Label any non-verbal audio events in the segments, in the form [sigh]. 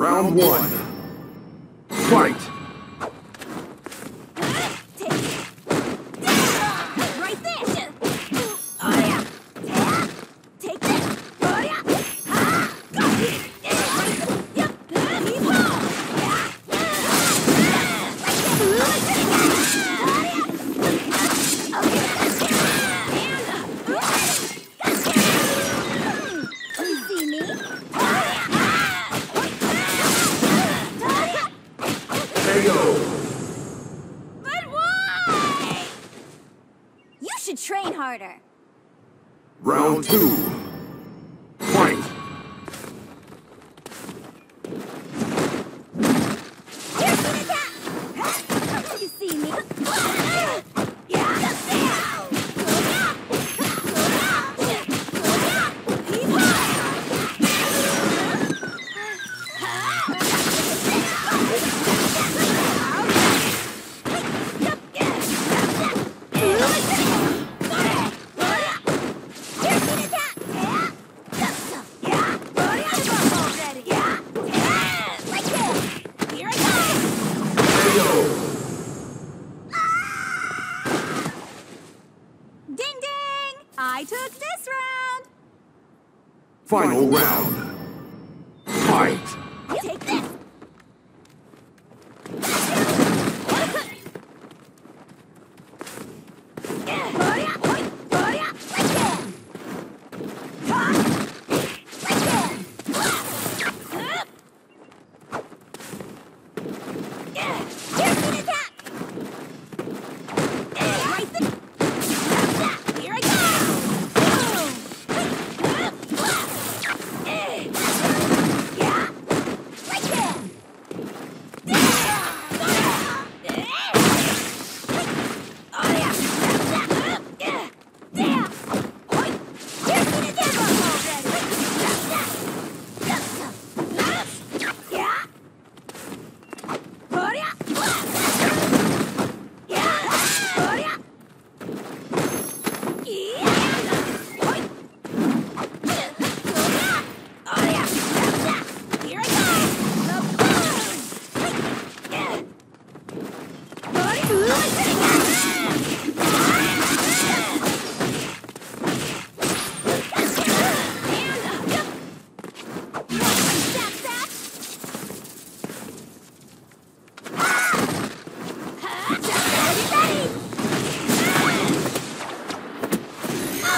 Round one. Fight! harder. Round two. Fight! [laughs] Final round.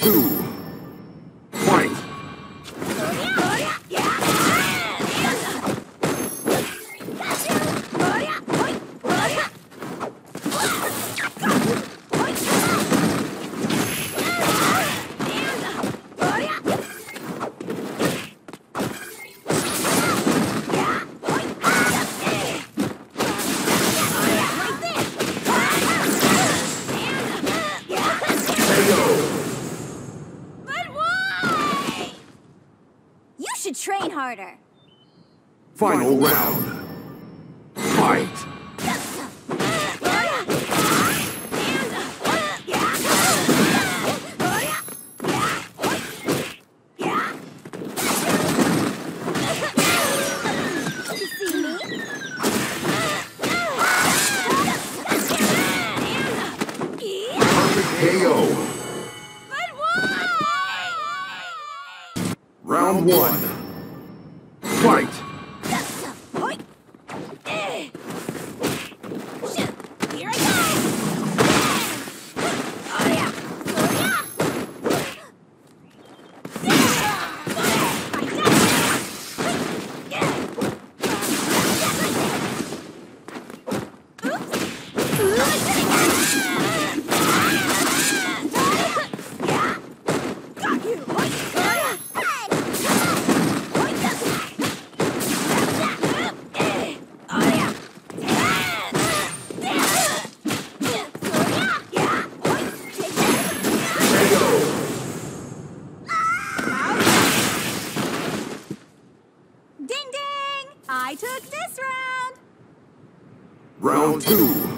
two. should train harder. Final round. Fight! Fight! Round two.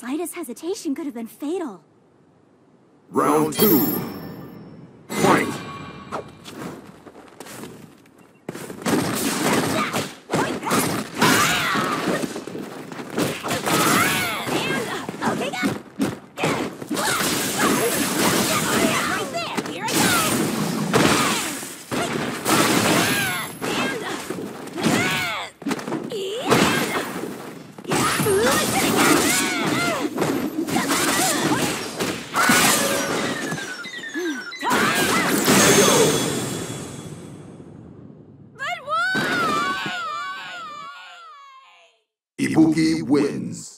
Slightest hesitation could have been fatal. Round two. Ibuki wins.